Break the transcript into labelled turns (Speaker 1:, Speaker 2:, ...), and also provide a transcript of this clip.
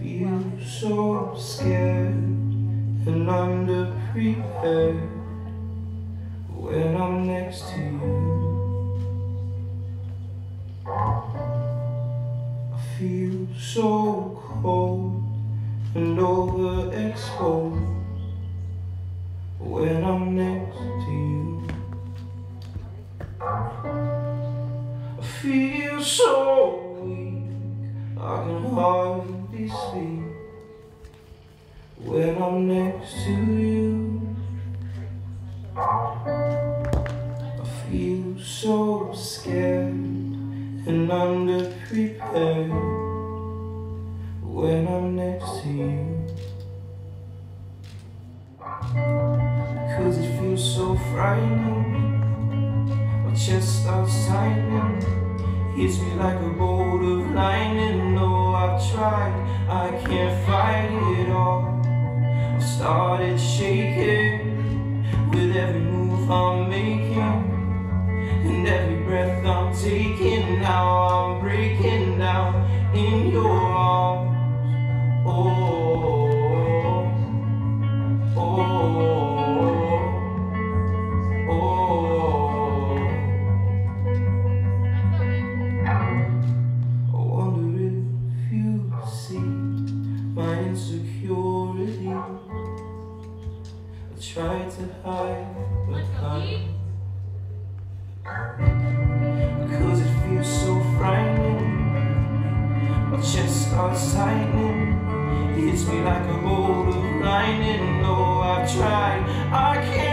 Speaker 1: Feel so scared and underprepared when I'm next to you. I feel so cold and overexposed when I'm next to you. I feel so I can hardly speak when I'm next to you. I feel so scared and underprepared when I'm next to you. Cause it feels so frightening. My chest starts tightening. Hits me like a bolt of lightning. No, I've tried, I can't fight it all. I've started shaking with every move I'm making. And every breath I'm insecurity. I try to hide, but can't. Cause it feels so frightening. My chest starts tightening. It Hits me like a bolt of lightning. No, I've tried. I can't